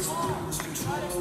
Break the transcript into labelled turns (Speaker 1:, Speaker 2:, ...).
Speaker 1: Let it to